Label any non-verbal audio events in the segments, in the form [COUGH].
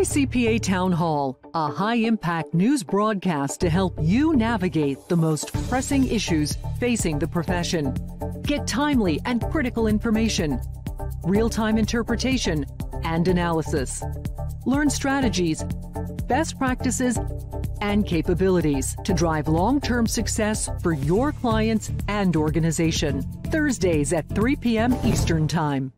AICPA Town Hall, a high impact news broadcast to help you navigate the most pressing issues facing the profession. Get timely and critical information, real time interpretation, and analysis. Learn strategies, best practices, and capabilities to drive long term success for your clients and organization. Thursdays at 3 p.m. Eastern Time.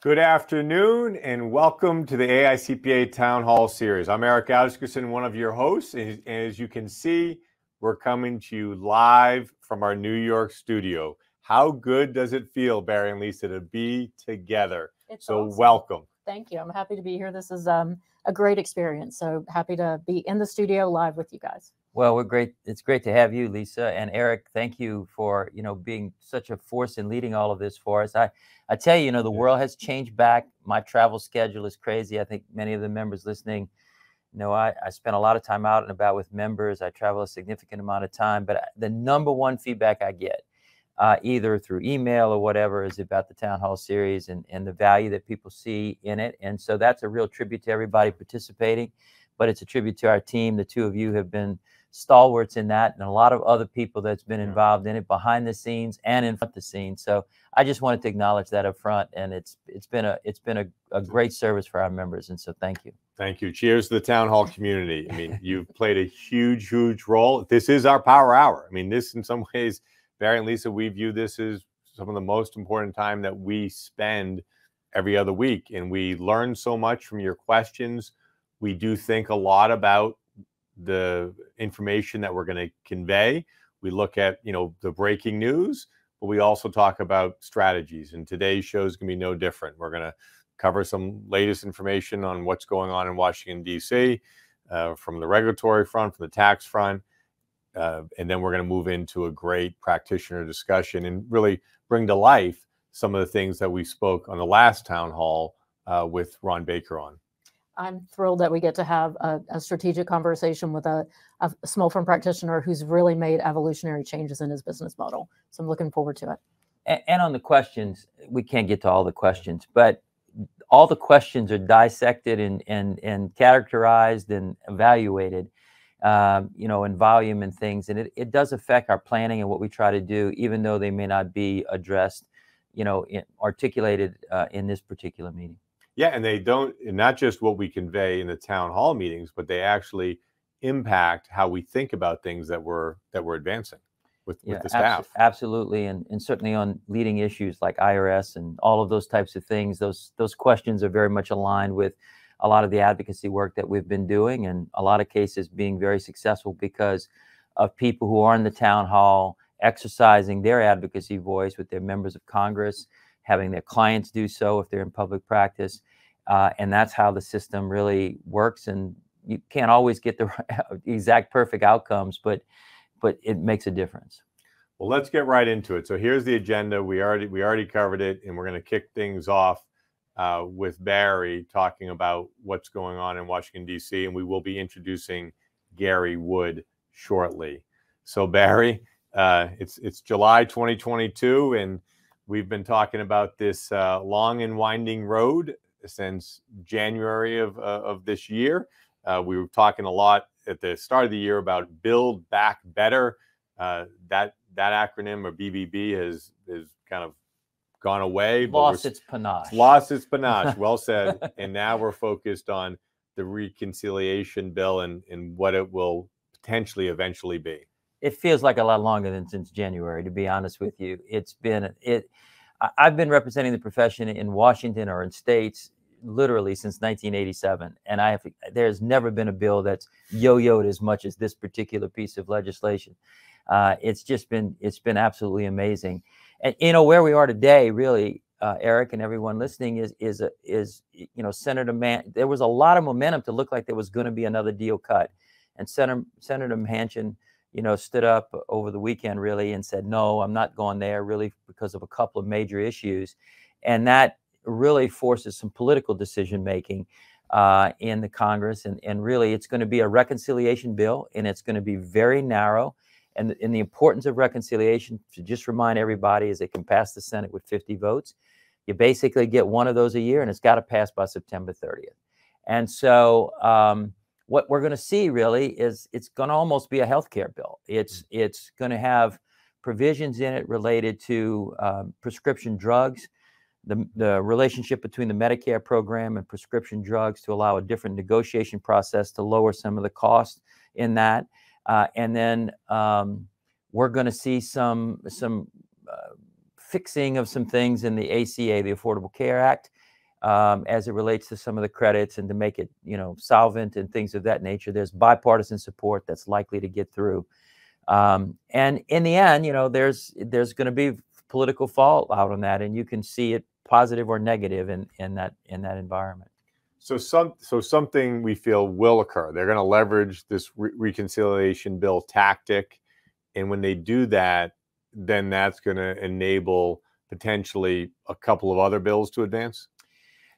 Good afternoon and welcome to the AICPA Town Hall Series. I'm Eric Asgeirsson, one of your hosts. And as you can see, we're coming to you live from our New York studio. How good does it feel, Barry and Lisa, to be together? It's so, awesome. welcome. Thank you. I'm happy to be here. This is um, a great experience. So happy to be in the studio live with you guys. Well, we're great. It's great to have you, Lisa and Eric. Thank you for you know being such a force in leading all of this for us. I I tell you, you know, the world has changed back. My travel schedule is crazy. I think many of the members listening you know I, I spend a lot of time out and about with members. I travel a significant amount of time, but the number one feedback I get, uh, either through email or whatever, is about the town hall series and and the value that people see in it. And so that's a real tribute to everybody participating, but it's a tribute to our team. The two of you have been stalwarts in that and a lot of other people that's been involved in it behind the scenes and in front of the scenes so i just wanted to acknowledge that up front and it's it's been a it's been a, a great service for our members and so thank you Thank you. Cheers to the town hall community. I mean, you've played a huge, huge role. This is our power hour. I mean, this in some ways, Barry and Lisa, we view this as some of the most important time that we spend every other week. And we learn so much from your questions. We do think a lot about the information that we're going to convey. We look at, you know, the breaking news, but we also talk about strategies. And today's show is going to be no different. We're going to cover some latest information on what's going on in Washington, D.C., uh, from the regulatory front, from the tax front. Uh, and then we're going to move into a great practitioner discussion and really bring to life some of the things that we spoke on the last town hall uh, with Ron Baker on. I'm thrilled that we get to have a, a strategic conversation with a, a, small firm practitioner who's really made evolutionary changes in his business model. So I'm looking forward to it. and, and on the questions we can't get to all the questions but all the questions are dissected and and and characterized and evaluated um, you know in volume and things and it, it does affect our planning and what we try to do even though they may not be addressed you know in, articulated uh, in this particular meeting Yeah, and they don't and not just what we convey in the town hall meetings, but they actually impact how we think about things that we're that we're advancing with, with the abso- staff. absolutely, and and certainly on leading issues like IRS and all of those types of things. Those those questions are very much aligned with a lot of the advocacy work that we've been doing, and a lot of cases being very successful because of people who are in the town hall exercising their advocacy voice with their members of Congress, having their clients do so if they're in public practice, uh, and that's how the system really works. And you can't always get the [LAUGHS] exact perfect outcomes, but but it makes a difference. Well, let's get right into it. So here's the agenda. We already we already covered it, and we're going to kick things off uh, with Barry talking about what's going on in Washington D.C. and we will be introducing Gary Wood shortly. So Barry, uh, it's it's July 2022, and we've been talking about this uh, long and winding road since January of uh, of this year. Uh, we were talking a lot at the start of the year about Build Back Better. Uh, that that acronym or BBB has has kind of gone away. Lost its panache. lost its panache. [LAUGHS] Well said. and now we're focused on the reconciliation bill and, and what it will potentially eventually be. it feels like a lot longer than since January, to be honest with you. It's been it. I've been representing the profession in Washington or in states literally since 1987, and I have. There's never been a bill that's yo-yoed as much as this particular piece of legislation. Uh, it's just been it's been absolutely amazing, and you know where we are today, really. Uh, Eric and everyone listening is is a, is you know Senator Man. There was a lot of momentum to look like there was going to be another deal cut, and Senator Senator Manchin you know, stood up over the weekend really and said, no, I'm not going there really because of a couple of major issues. And that really forces some political decision making uh, in the Congress. And, and really, it's going to be a reconciliation bill and it's going to be very narrow. And, and the importance of reconciliation, to just remind everybody, is it can pass the Senate with 50 votes. You basically get one of those a year and it's got to pass by September 30th. And so um, what we're going to see really is it's going to almost be a healthcare bill. It's it's going to have provisions in it related to um, prescription drugs, the, the relationship between the Medicare program and prescription drugs to allow a different negotiation process to lower some of the cost in that. Uh, and then um, we're going to see some some uh, fixing of some things in the ACA, the Affordable Care Act, um, as it relates to some of the credits and to make it, you know, solvent and things of that nature. There's bipartisan support that's likely to get through. Um, and in the end, you know, there's there's going to be political fallout on that, and you can see it positive or negative in in that in that environment. So some so something we feel will occur. They're going to leverage this re- reconciliation bill tactic, and when they do that, then that's going to enable potentially a couple of other bills to advance.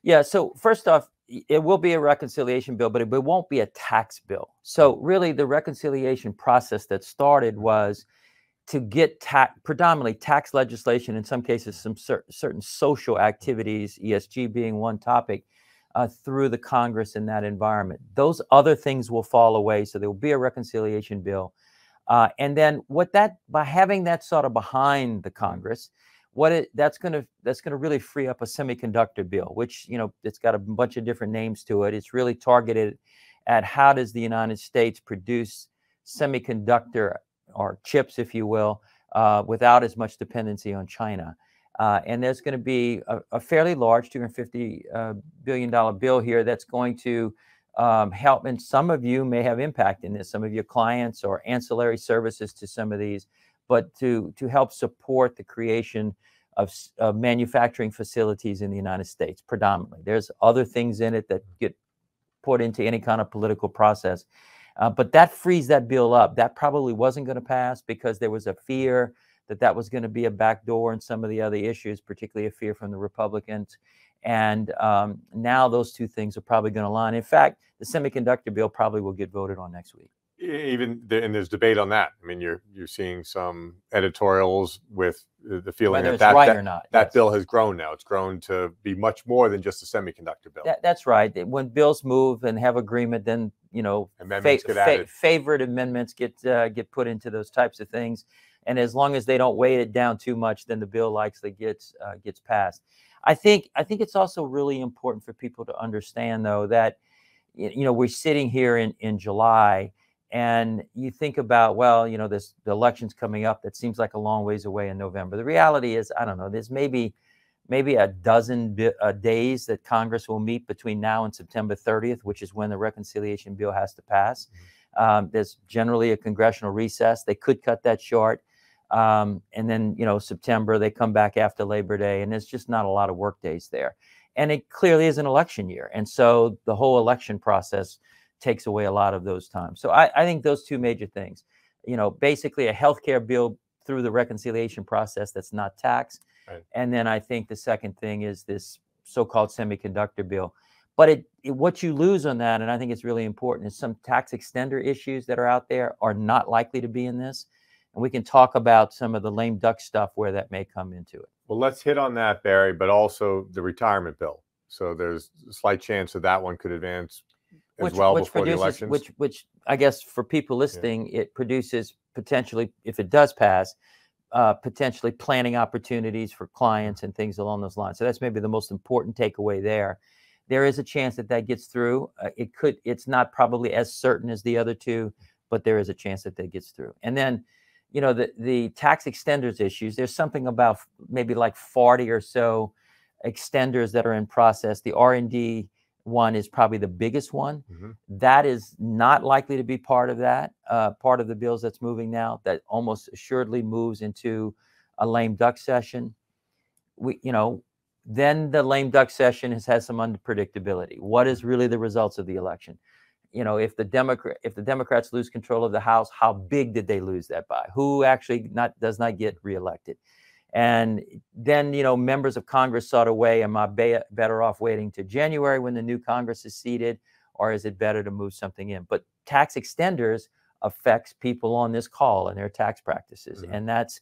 Yeah. So first off, it will be a reconciliation bill, but it, it won't be a tax bill. So really, the reconciliation process that started was to get tax, predominantly tax legislation, in some cases, some cer- certain social activities, ESG being one topic, uh, through the Congress in that environment. Those other things will fall away. So there will be a reconciliation bill. Uh, and then what that by having that sort of behind the Congress, what it that's going to that's going to really free up a semiconductor bill, which you know it's got a bunch of different names to it. It's really targeted at how does the United States produce semiconductor or chips, if you will, uh, without as much dependency on China. Uh, and there's going to be a, a fairly large 250 uh, billion dollar bill here that's going to um, help. And some of you may have impact in this, some of your clients or ancillary services to some of these, but to, to help support the creation of, of manufacturing facilities in the United States predominantly. There's other things in it that get put into any kind of political process. Uh, but that frees that bill up. That probably wasn't going to pass because there was a fear that that was going to be a backdoor in some of the other issues, particularly a fear from the Republicans. And um, now those two things are probably going to align. In fact, the semiconductor bill probably will get voted on next week. Even the, and there's debate on that. I mean, you're you're seeing some editorials with the feeling Whether that that, right that, or not. that yes. bill has grown now. It's grown to be much more than just a semiconductor bill. That, that's right. When bills move and have agreement, then you know Amendments get added. favorite amendments get uh, get put into those types of things. And as long as they don't weight it down too much, then the bill likely gets uh, gets passed. I think I think it's also really important for people to understand though that you know we're sitting here in in July and you think about well you know this the election's coming up that seems like a long ways away in November. The reality is I don't know there's maybe maybe a dozen bi- uh, days that Congress will meet between now and September 30th, which is when the reconciliation bill has to pass. Um, there's generally a congressional recess. They could cut that short. Um, and then, you know, September, they come back after Labor Day, and there's just not a lot of work days there. And it clearly is an election year. And so the whole election process takes away a lot of those times. So I, I think those two major things, you know, basically a healthcare bill through the reconciliation process that's not tax. Right. And then I think the second thing is this so-called semiconductor bill. But it, it, what you lose on that, and I think it's really important, is some tax extender issues that are out there are not likely to be in this. And we can talk about some of the lame duck stuff where that may come into it. Well, let's hit on that, Barry, but also the retirement bill. So there's a slight chance that that one could advance which, well which before the produces, elections. which, which I guess for people listening, it produces potentially, if it does pass, uh, potentially planning opportunities for clients and things along those lines. So that's maybe the most important takeaway there. There is a chance that that gets through. Uh, it could. It's not probably as certain as the other two, but there is a chance that that gets through. And then, you know, the the tax extenders issues. There's something about maybe like 40 or so extenders that are in process. The R and D one is probably the biggest one. Mhm. That is not likely to be part of that, uh, part of the bills that's moving now. That almost assuredly moves into a lame duck session. We, you know, then the lame duck session has had some unpredictability. What is really the results of the election? You know, if the Democrat, if the Democrats lose control of the House, how big did they lose that by? Who actually not does not get reelected? And then, you know, members of Congress sought a way, am I be- better off waiting to January when the new Congress is seated, or is it better to move something in? But tax extenders affects people on this call and their tax practices. Mhm. And that's,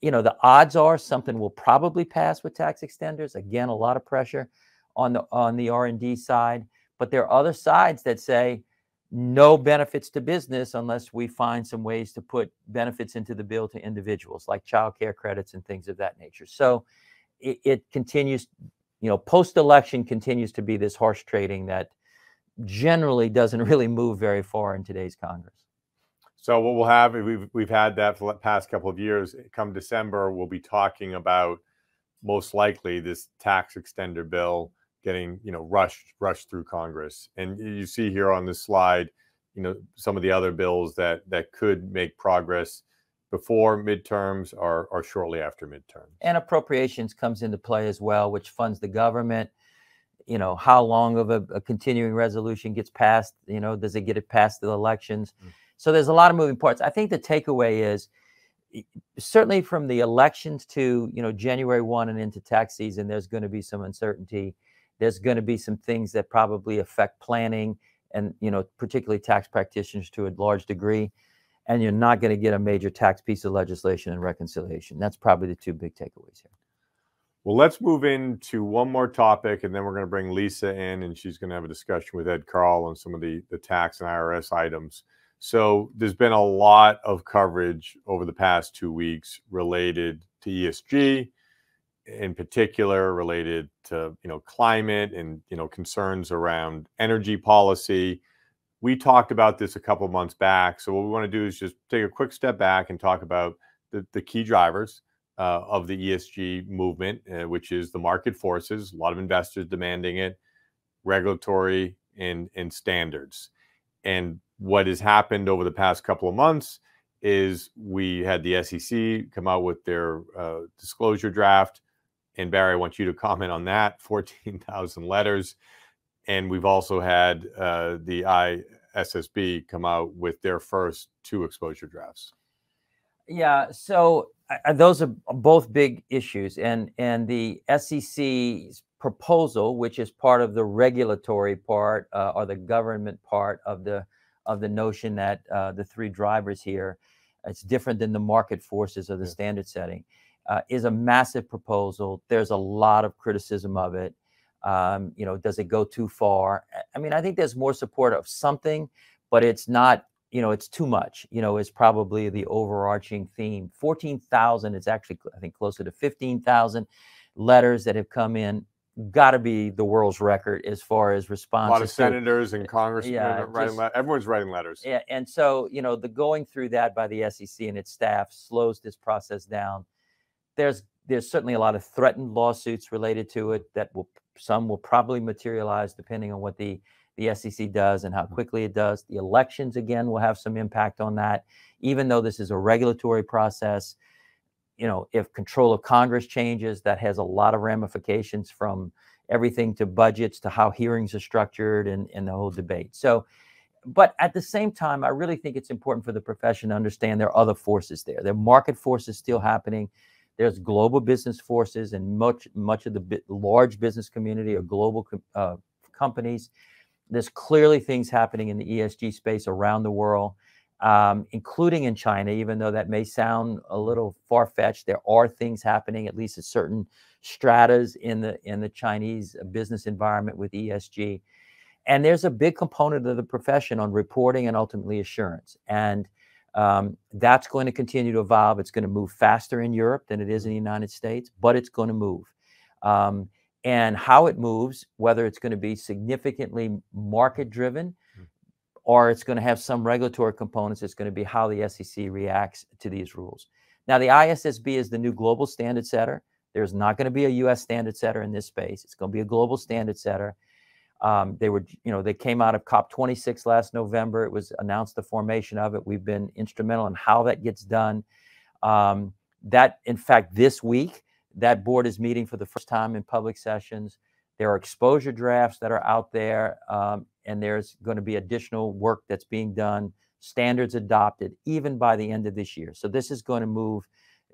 you know, the odds are something will probably pass with tax extenders. Again, a lot of pressure on the on the R and D side, But there are other sides that say no benefits to business unless we find some ways to put benefits into the bill to individuals, like child care credits and things of that nature. So it, it continues, you know, post election continues to be this horse trading that generally doesn't [LAUGHS] really move very far in today's Congress. So what we'll have, we've we've had that for the past couple of years. Come December, we'll be talking about most likely this tax extender bill getting you know rushed rushed through Congress. And you see here on this slide, you know some of the other bills that that could make progress before midterms or, or shortly after midterms. And appropriations comes into play as well, which funds the government. You know, how long of a, a continuing resolution gets passed? You know, does it get it past the elections? Mm. So there's a lot of moving parts. I think the takeaway is certainly from the elections to you know January one and into tax season, there's going to be some uncertainty. There's going to be some things that probably affect planning and you know particularly tax practitioners to a large degree. And you're not going to get a major tax piece of legislation and reconciliation. That's probably the two big takeaways here. Well, let's move into one more topic, and then we're going to bring Lisa in, and she's going to have a discussion with Ed Karl on some of the, the tax and IRS items. So there's been a lot of coverage over the past two weeks related to ESG, in particular related to you know climate and you know concerns around energy policy. We talked about this a couple months back. So what we want to do is just take a quick step back and talk about the, the key drivers uh, of the ESG movement, uh, which is the market forces, a lot of investors demanding it, regulatory and, and standards. And what has happened over the past couple of months is we had the SEC come out with their uh, disclosure draft. And Barry, I want you to comment on that [LAUGHS] 14,000 letters. And we've also had uh, the ISSB come out with their first two exposure drafts. Yeah, so uh, those are both big issues, and and the SEC's proposal, which is part of the regulatory part uh, or the government part of the of the notion that uh, the three drivers here, it's different than the market forces of the yeah. standard setting, uh, is a massive proposal. There's a lot of criticism of it. Um, you know, does it go too far? I mean, I think there's more support of something, but it's not. You know, it's too much. You know, is probably the overarching theme. Fourteen thousand. It's actually, I think, closer to fifteen thousand letters that have come in got to be the world's record as far as responses. A lot of senators and congressmen yeah, writing. Just, everyone's writing letters. Yeah, and so you know the going through that by the SEC and its staff slows this process down. There's there's certainly a lot of threatened lawsuits related to it that will some will probably materialize depending on what the the SEC does and how mm-hmm. quickly it does. The elections again will have some impact on that, even though this is a regulatory process you know, if control of Congress changes, that has a lot of ramifications from everything to budgets to how hearings are structured and, and the whole debate. So, but at the same time, I really think it's important for the profession to understand there are other forces there. There are market forces still happening. There's global business forces, and much much of the large business community are global uh, companies. There's clearly things happening in the ESG space around the world um, including in China, even though that may sound a little far fetched. There are things happening, at least at certain stratas in the in the Chinese business environment with ESG. And there's a big component of the profession on reporting and ultimately assurance. And um, that's going to continue to evolve. It's going to move faster in Europe than it is in the United States, but it's going to move. Um, and how it moves, whether it's going to be significantly market driven, or it's going to have some regulatory components. It's going to be how the SEC reacts to these rules. Now, the ISSB is the new global standard setter. There's not going to be a U.S. standard setter in this space. It's going to be a global standard setter. Um, they were, you know, they came out of COP26 last November. It was announced the formation of it. We've been instrumental in how that gets done. Um, that, in fact, this week, that board is meeting for the first time in public sessions. There are exposure drafts that are out there, um, and there's going to be additional work that's being done, standards adopted, even by the end of this year. So this is going to move,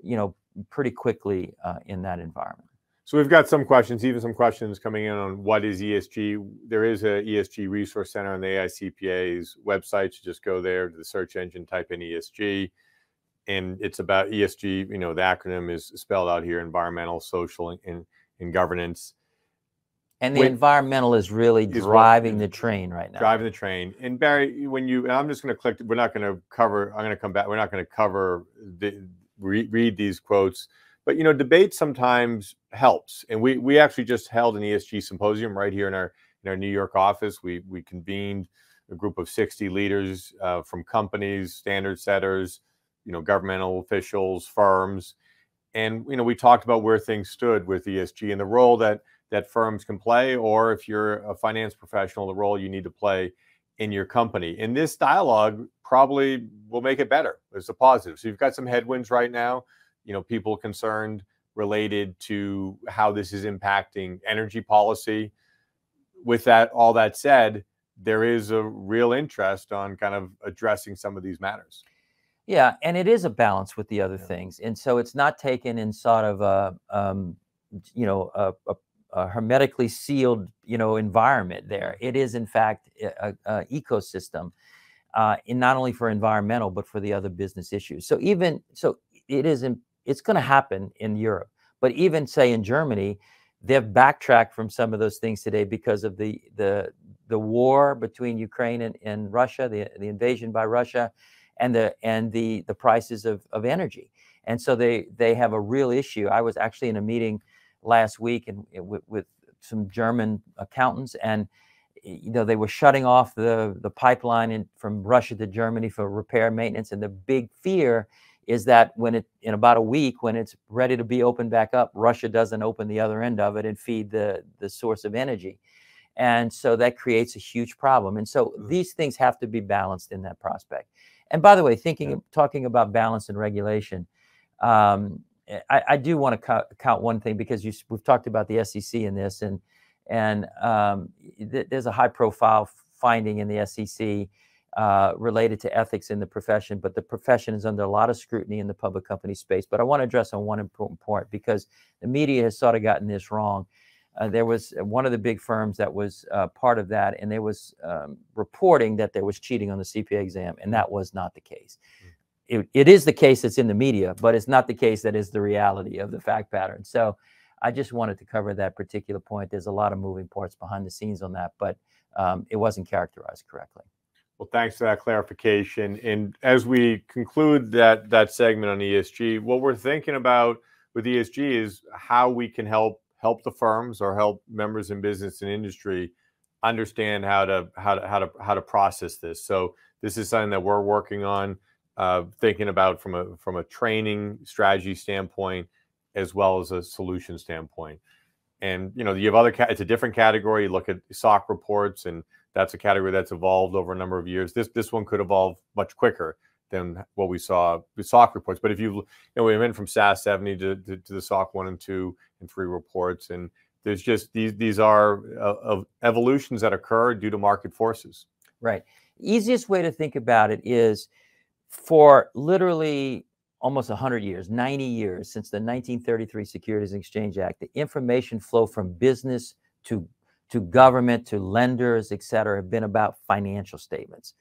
you know, pretty quickly uh, in that environment. So we've got some questions, even some questions coming in on what is ESG. There is a ESG resource center on the AICPA's website. You just go there to the search engine, type in ESG, and it's about ESG. You know, the acronym is spelled out here: environmental, social, and, and governance And the When- environmental is really Is driving the train right now. driving the train. And Barry, when you, I'm just going to click. We're not going to cover. I'm going to come back. We're not going to cover the re, read these quotes. But you know, debate sometimes helps. And we we actually just held an ESG symposium right here in our in our New York office. We we convened a group of 60 leaders uh, from companies, standard setters, you know, governmental officials, firms, and you know, we talked about where things stood with ESG and the role that that firms can play, or if you're a finance professional, the role you need to play in your company. And this dialogue probably will make it better. It's a positive. So you've got some headwinds right now, you know, people concerned related to how this is impacting energy policy. With that, all that said, there is a real interest on kind of addressing some of these matters. Yeah, and it is a balance with the other Yeah. things, and so it's not taken in sort of a, um, you know, a, a, a hermetically sealed, you know, environment. There, it is in fact a, a ecosystem, uh, in not only for environmental but for the other business issues. So even so, it is in, it's going to happen in Europe, but even say in Germany, they've backtracked from some of those things today because of the the the war between Ukraine and, and Russia, the the invasion by Russia and the and the the prices of, of energy. And so they they have a real issue. I was actually in a meeting last week and with, with some german accountants and you know they were shutting off the the pipeline in, from russia to germany for repair maintenance and the big fear is that when it in about a week when it's ready to be opened back up russia doesn't open the other end of it and feed the the source of energy and so that creates a huge problem and so Mm. these things have to be balanced in that prospect and by the way, thinking Yeah. talking about balance and regulation, um, I, I do want to count, count one thing because you, we've talked about the SEC in this, and and um, th- there's a high profile finding in the SEC uh, related to ethics in the profession, but the profession is under a lot of scrutiny in the public company space. But I want to address on one important point because the media has sort of gotten this wrong. Uh, there was one of the big firms that was uh, part of that, and there was um, reporting that there was cheating on the CPA exam, and that was not the case. It, it is the case that's in the media, but it's not the case that is the reality of the fact pattern. So I just wanted to cover that particular point. There's a lot of moving parts behind the scenes on that, but um, it wasn't characterized correctly. Well, thanks for that clarification. And as we conclude that that segment on ESG, what we're thinking about with ESG is how we can help help the firms or help members in business and industry understand how to how to how to how to process this. So this is something that we're working on, uh, thinking about from a from a training strategy standpoint as well as a solution standpoint. And you know, you have other. It's a different category. You look at SOC reports and that's a category that's evolved over a number of years. This this one could evolve much quicker than what we saw with SOC reports. But if you you know we went from SAS 70 to, to, to the SOC one and two and three reports, and there's just these these are uh, evolutions that occur due to market forces. Right. Easiest way to think about it is for literally almost 100 years, 90 years since the 1933 Securities Exchange Act, the information flow from business to to government to lenders, et cetera, have been about financial statements.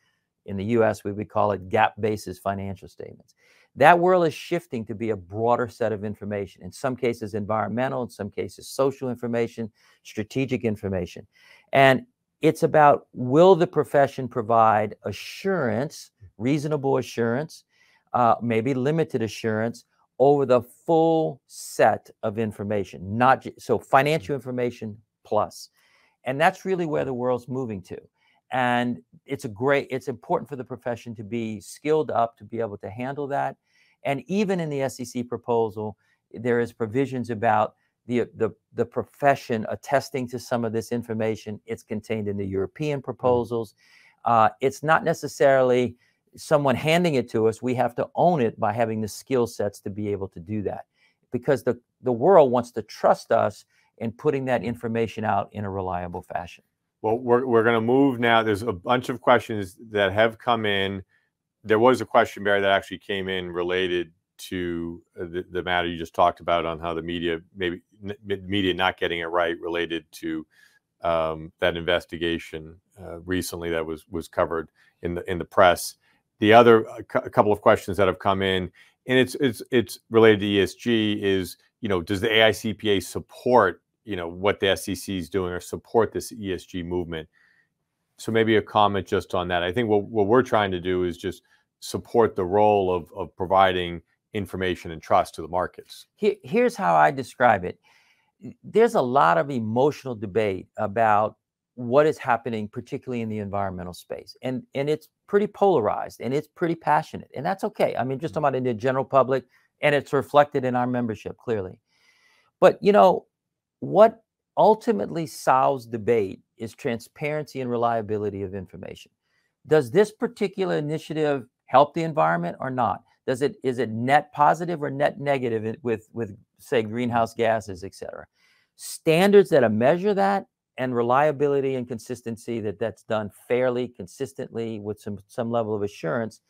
In the US, we would call it GAAP basis financial statements. That world is shifting to be a broader set of information, in some cases, environmental, in some cases, social information, strategic information. And it's about will the profession provide assurance, reasonable assurance, uh, maybe limited assurance over the full set of information, not so financial information plus. And that's really where the world's moving to. And it's a great, it's important for the profession to be skilled up to be able to handle that. And even in the SEC proposal, there is provisions about the, the, the profession attesting to some of this information. It's contained in the European proposals. Uh, it's not necessarily someone handing it to us. We have to own it by having the skill sets to be able to do that because the, the world wants to trust us in putting that information out in a reliable fashion. Well, we're, we're going to move now. There's a bunch of questions that have come in. There was a question, Barry, that actually came in related to uh, the, the matter you just talked about on how the media, maybe media not getting it right related to um, that investigation uh, recently that was was covered in the in the press. The other a a couple of questions that have come in, and it's it's it's related to ESG. Is you know does the AICPA support you know what the SEC is doing or support this ESG movement. So maybe a comment just on that. I think what, what we're trying to do is just support the role of, of providing information and trust to the markets. Here, here's how I describe it. There's a lot of emotional debate about what is happening, particularly in the environmental space. And, and it's pretty polarized and it's pretty passionate. And that's okay. I mean, just mm-hmm. about in the general public, and it's reflected in our membership clearly. But you know, what ultimately solves debate is transparency and reliability of information. Does this particular initiative help the environment or not? Does it is it net positive or net negative with with say greenhouse gases, et cetera? Standards that measure that and reliability and consistency that that's done fairly, consistently with some some level of assurance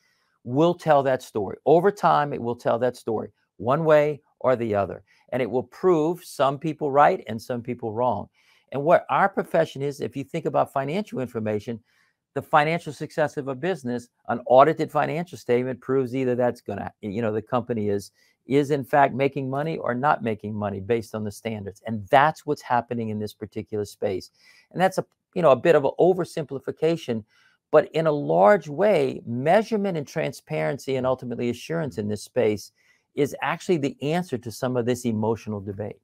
will tell that story. Over time, it will tell that story one way or the other. And it will prove some people right and some people wrong. And what our profession is, if you think about financial information, the financial success of a business, an audited financial statement proves either that's going to, you know, the company is is in fact making money or not making money based on the standards. And that's what's happening in this particular space. And that's a, you know, a bit of an oversimplification, but in a large way, measurement and transparency and ultimately assurance in this space is actually the answer to some of this emotional debate.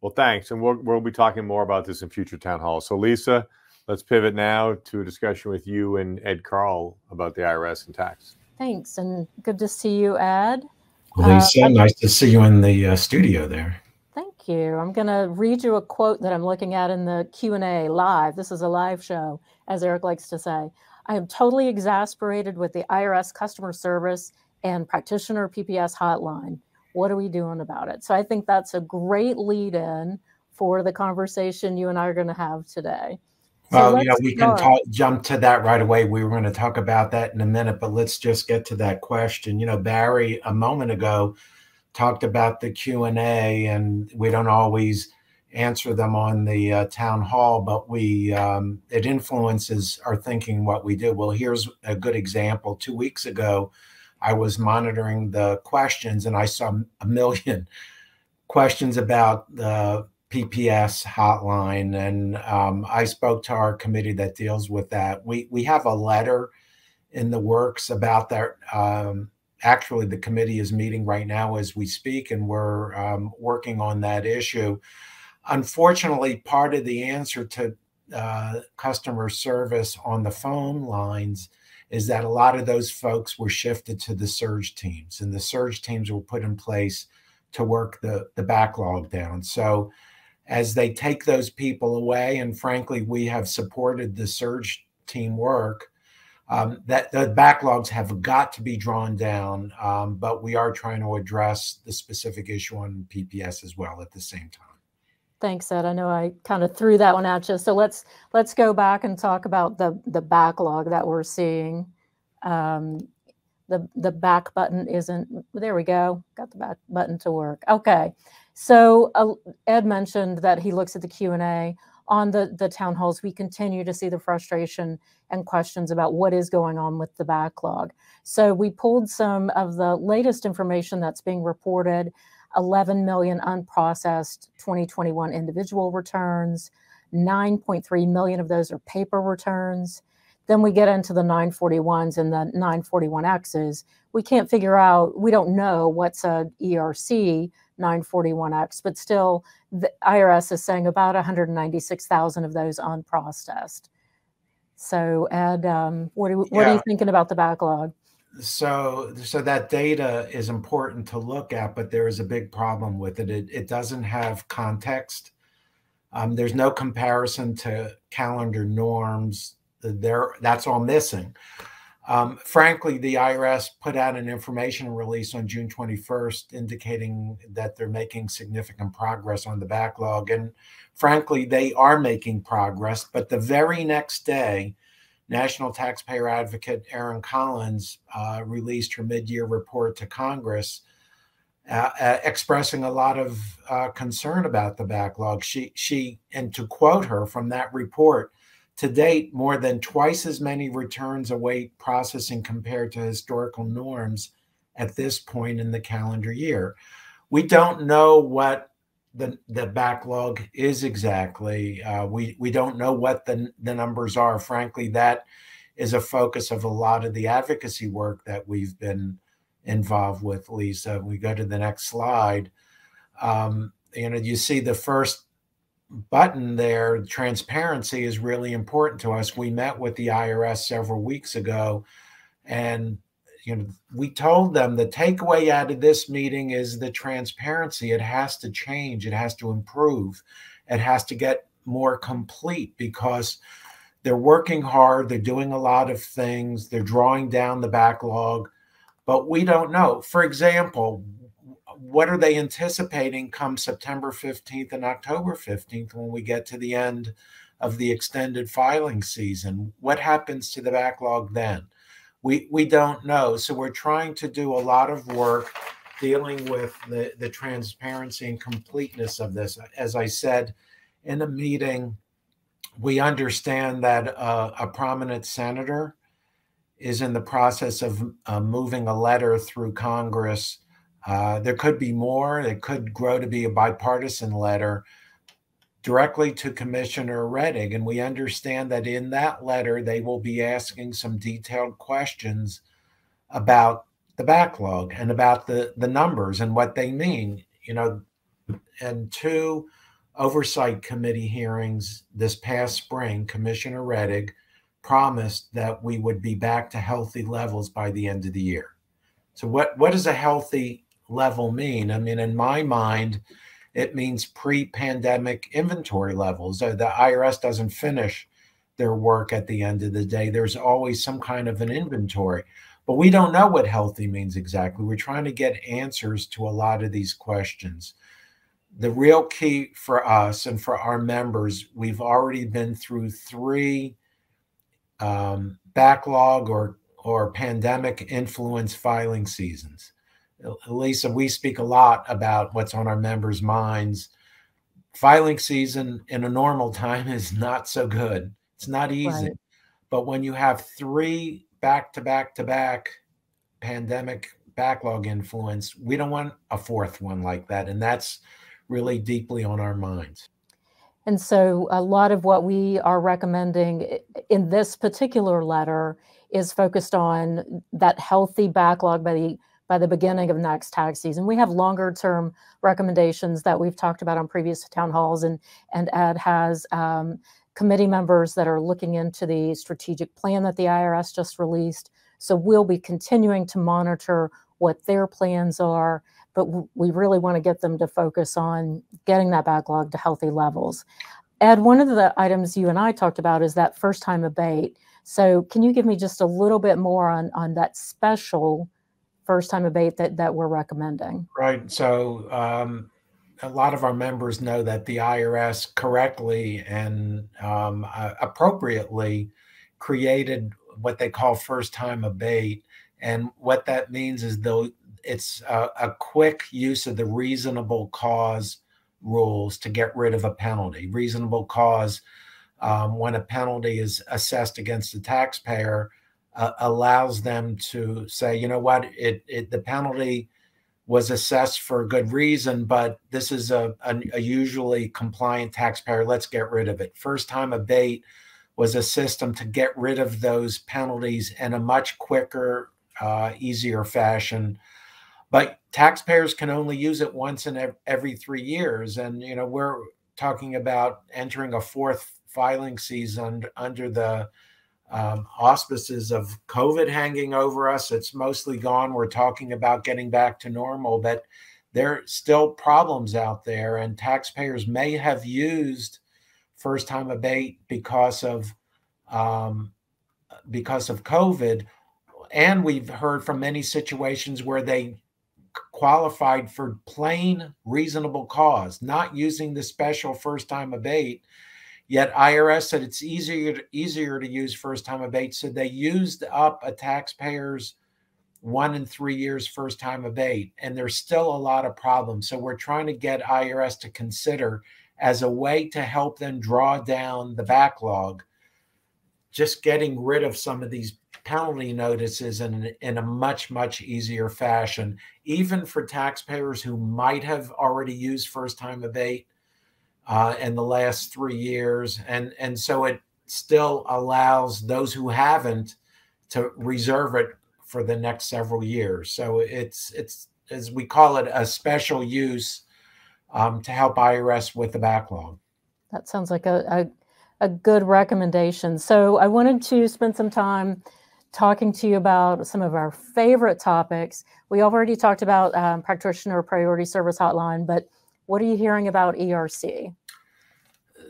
Well, thanks. And we'll, we'll be talking more about this in future town halls. So, Lisa, let's pivot now to a discussion with you and Ed Karl about the IRS and tax. Thanks. And good to see you, Ed. Lisa, uh, nice to see you in the uh, studio there. Thank you. I'm going to read you a quote that I'm looking at in the Q&A live. This is a live show, as Eric likes to say. I am totally exasperated with the IRS customer service and practitioner PPS hotline. What are we doing about it? So I think that's a great lead in for the conversation you and I are going to have today. So well, you know, we can talk, jump to that right away. We were going to talk about that in a minute, but let's just get to that question. You know, Barry a moment ago talked about the Q and A, and we don't always answer them on the uh, town hall, but we um, it influences our thinking what we do. Well, here's a good example. Two weeks ago, I was monitoring the questions and I saw a million [LAUGHS] questions about the PPS hotline. And um, I spoke to our committee that deals with that. We, we have a letter in the works about that. Um, actually, the committee is meeting right now as we speak, and we're um, working on that issue. Unfortunately, part of the answer to uh, customer service on the phone lines is that a lot of those folks were shifted to the surge teams, and the surge teams were put in place to work the, the backlog down. So, as they take those people away, and frankly, we have supported the surge team work. Um, that the backlogs have got to be drawn down, um, but we are trying to address the specific issue on PPS as well at the same time. Thanks, Ed. I know I kind of threw that one at you. So let's let's go back and talk about the the backlog that we're seeing. Um, the the back button isn't there. We go. Got the back button to work. Okay. So uh, Ed mentioned that he looks at the Q and A on the the town halls. We continue to see the frustration and questions about what is going on with the backlog. So we pulled some of the latest information that's being reported 11 million unprocessed 2021 individual returns. 9.3 million of those are paper returns. Then we get into the 941s and the 941Xs. We can't figure out, we don't know what's a ERC 941X, but still the IRS is saying about 196,000 of those unprocessed. So Ed, um, what, are, what yeah. are you thinking about the backlog? So so that data is important to look at but there is a big problem with it. It, it doesn't have context. Um, there's no comparison to calendar norms. There that's all missing. Um, frankly the irs put out an information release on june 21st indicating that they're making significant progress on the backlog. And frankly they are making progress but the very next day National Taxpayer Advocate Erin Collins uh, released her mid-year report to Congress, uh, uh, expressing a lot of uh, concern about the backlog. She, she, and to quote her from that report, to date, more than twice as many returns await processing compared to historical norms at this point in the calendar year. We don't know what the the backlog is exactly. Uh, we we don't know what the the numbers are. Frankly, that is a focus of a lot of the advocacy work that we've been involved with. Lisa, we go to the next slide. Um, you know, you see the first button there. Transparency is really important to us. We met with the IRS several weeks ago, and you know, we told them the takeaway out of this meeting is the transparency. It has to change. It has to improve. It has to get more complete because they're working hard. They're doing a lot of things. They're drawing down the backlog, but we don't know. For example, what are they anticipating come September 15th and October 15th when we get to the end of the extended filing season? What happens to the backlog then? We we don't know. So we're trying to do a lot of work dealing with the the transparency and completeness of this. As i said in a meeting we understand that uh, a prominent senator is in the process of uh, moving a letter through congress. Uh, there could be more. It could grow to be a bipartisan letter directly to Commissioner Rettig. And we understand that in that letter, they will be asking some detailed questions about the backlog and about the, the numbers and what they mean. You know, and two oversight committee hearings this past spring, Commissioner Rettig promised that we would be back to healthy levels by the end of the year. So what what does a healthy level mean? I mean, in my mind, it means pre pandemic inventory levels. The IRS doesn't finish their work at the end of the day. There's always some kind of an inventory. But we don't know what healthy means exactly. We're trying to get answers to a lot of these questions. The real key for us and for our members, we've already been through three um, backlog or or pandemic influence filing seasons. Lisa, we speak a lot about what's on our members' minds. Filing season in a normal time is not so good. It's not easy. Right. But when you have three back to back to back pandemic backlog influence, we don't want a fourth one like that. And that's really deeply on our minds. And so, a lot of what we are recommending in this particular letter is focused on that healthy backlog by the by the beginning of next tax season. We have longer term recommendations that we've talked about on previous town halls, and, and Ed has um, committee members that are looking into the strategic plan that the IRS just released. So we'll be continuing to monitor what their plans are, but we really want to get them to focus on getting that backlog to healthy levels. Ed, one of the items you and I talked about is that first time abate. So can you give me just a little bit more on, on that special first time abate that, that we're recommending. Right. So um, a lot of our members know that the IRS correctly and um, uh, appropriately created what they call first time abate. And what that means is though it's a, a quick use of the reasonable cause rules to get rid of a penalty. Reasonable cause um, when a penalty is assessed against the taxpayer uh, allows them to say, you know what, it, it the penalty was assessed for a good reason, but this is a, a, a, usually compliant taxpayer. Let's get rid of it. First time abate was a system to get rid of those penalties in a much quicker, uh, easier fashion. But taxpayers can only use it once in every three years, and you know we're talking about entering a fourth filing season under the um, auspices of COVID hanging over us. It's mostly gone. We're talking about getting back to normal, but there are still problems out there, and taxpayers may have used first time abate because of um, because of COVID. And we've heard from many situations where they qualified for plain reasonable cause, not using the special first time abate Yet IRS said it's easier to, easier to use first time abate. So they used up a taxpayer's one and three years first time abate. And there's still a lot of problems. So we're trying to get IRS to consider as a way to help them draw down the backlog, just getting rid of some of these penalty notices in, in a much, much easier fashion, even for taxpayers who might have already used first time abate uh, in the last three years. And, and so it still allows those who haven't to reserve it for the next several years. So it's, it's as we call it, a special use um, to help IRS with the backlog. That sounds like a, a, a good recommendation. So I wanted to spend some time talking to you about some of our favorite topics. We already talked about um, practitioner priority service hotline, but what are you hearing about ERC?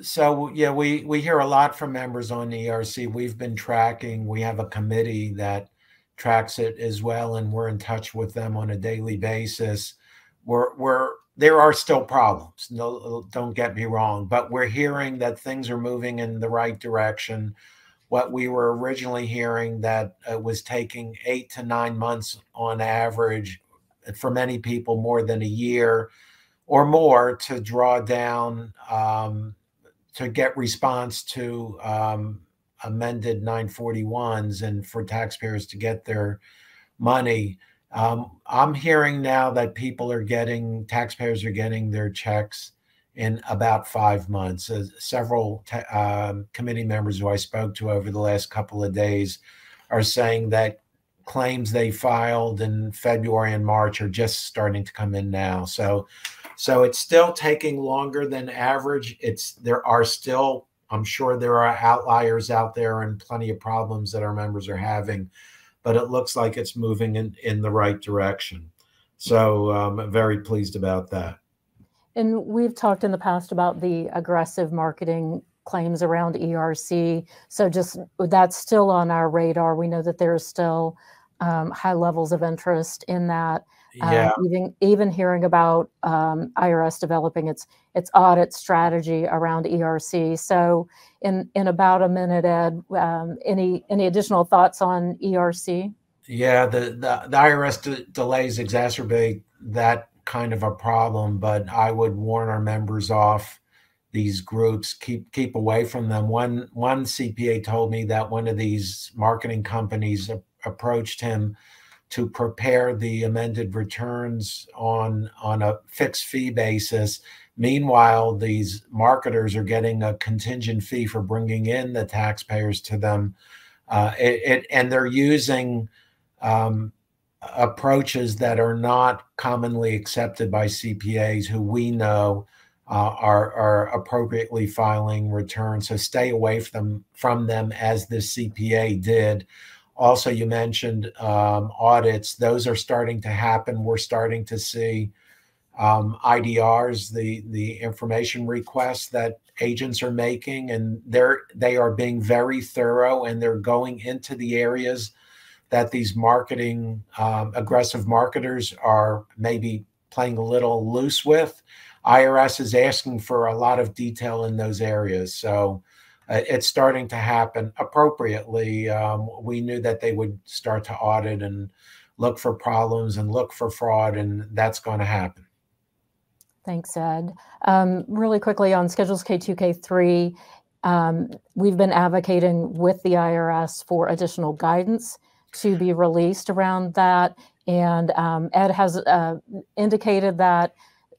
So yeah, we we hear a lot from members on ERC. We've been tracking. We have a committee that tracks it as well, and we're in touch with them on a daily basis. We're we're there are still problems. No, don't get me wrong, but we're hearing that things are moving in the right direction what we were originally hearing that it was taking eight to nine months on average uh, for many people more than a year or more to draw down um, to get response to um, amended 941s and for taxpayers to get their money um, i'm hearing now that people are getting taxpayers are getting their checks in about five months. Uh, several um, committee members who I spoke to over the last couple of days are saying that claims they filed in February and March are just starting to come in now. So, so it's still taking longer than average. It's there are still, I'm sure there are outliers out there and plenty of problems that our members are having, but it looks like it's moving in in the right direction. So um, I'm very pleased about that. And we've talked in the past about the aggressive marketing claims around ERC. So just that's still on our radar. We know that there's still um, high levels of interest in that. Yeah. Um, even even hearing about um, IRS developing its its audit strategy around ERC. So in in about a minute, Ed, um, any any additional thoughts on ERC? Yeah, the the, the IRS de- delays exacerbate that kind of a problem, but I would warn our members off these groups. Keep keep away from them. One one CPA told me that one of these marketing companies approached him to prepare the amended returns on on a fixed fee basis. Meanwhile, these marketers are getting a contingent fee for bringing in the taxpayers to them, uh, it, it, and they're using um, approaches that are not commonly accepted by CPAs who we know uh, are, are appropriately filing returns. So stay away from, from them as the CPA did. Also, you mentioned um, audits. Those are starting to happen. We're starting to see um, IDRs, the, the information requests that agents are making, and they're they are being very thorough and they're going into the areas that these marketing um, aggressive marketers are maybe playing a little loose with. IRS is asking for a lot of detail in those areas. So it's starting to happen appropriately. Um, we knew that they would start to audit and look for problems and look for fraud, and that's going to happen. Thanks, Ed. Um, really quickly on Schedules K2, K3, um, we've been advocating with the IRS for additional guidance to be released around that. And um, Ed has uh, indicated that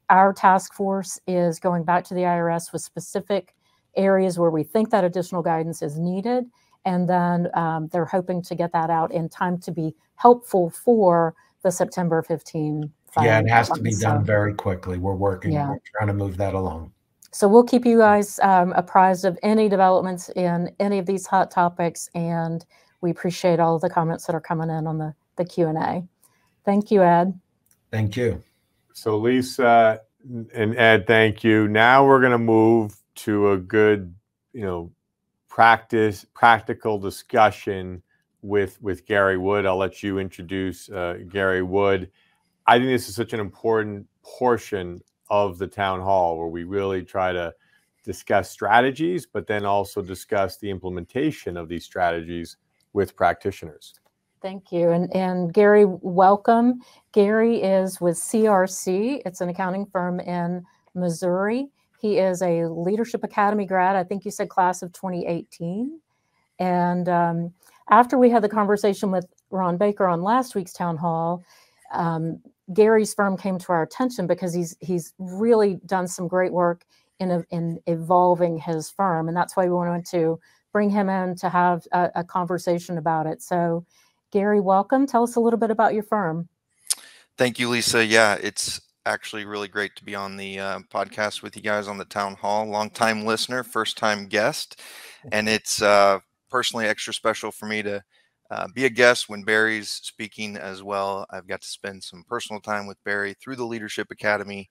our task force is going back to the IRS with specific areas where we think that additional guidance is needed. And then um, they're hoping to get that out in time to be helpful for the September 15. Yeah, it has to be done very quickly. We're working, yeah. we're trying to move that along. So we'll keep you guys um, apprised of any developments in any of these hot topics and we appreciate all of the comments that are coming in on the, the Q&A. Thank you, Ed. Thank you. So Lisa and Ed, thank you. Now we're going to move to a good, you know, practice, practical discussion with with Gary Wood. I'll let you introduce uh, Gary Wood. I think this is such an important portion of the town hall where we really try to discuss strategies, but then also discuss the implementation of these strategies with practitioners. Thank you. And, and Gary, welcome. Gary is with CRC, it's an accounting firm in Missouri. He is a Leadership Academy grad. I think you said class of 2018. And um, after we had the conversation with Ron Baker on last week's town hall, um, Gary's firm came to our attention because he's he's really done some great work in in evolving his firm, and that's why we wanted to bring him in to have a, a conversation about it. So, Gary, welcome. Tell us a little bit about your firm. Thank you, Lisa. Yeah, it's actually really great to be on the uh, podcast with you guys on the town hall. Long time listener, first time guest, [LAUGHS] and it's uh, personally extra special for me to uh, be a guest when Barry's speaking as well. I've got to spend some personal time with Barry through the Leadership Academy,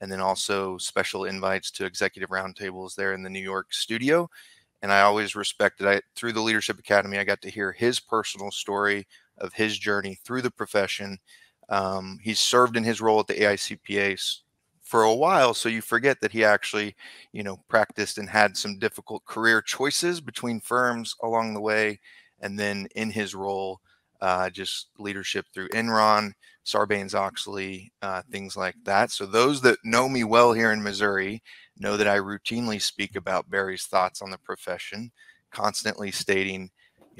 and then also special invites to executive roundtables there in the New York studio. And I always respected I through the Leadership Academy. I got to hear his personal story of his journey through the profession um, he's served in his role at the AICPA for a while, so you forget that he actually, you know, practiced and had some difficult career choices between firms along the way, and then in his role, uh, just leadership through Enron, Sarbanes Oxley, uh, things like that. So those that know me well here in Missouri know that I routinely speak about Barry's thoughts on the profession, constantly stating